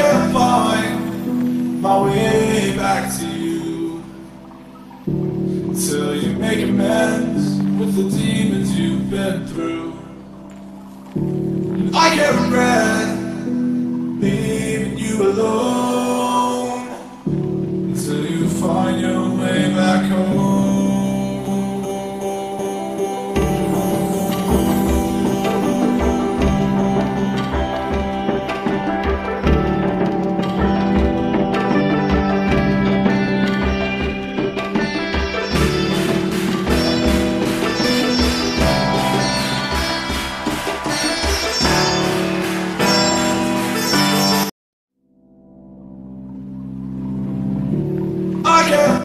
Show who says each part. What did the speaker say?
Speaker 1: can't find my way back to you till you make amends with the demons you've been through. And I can't regret leaving you alone.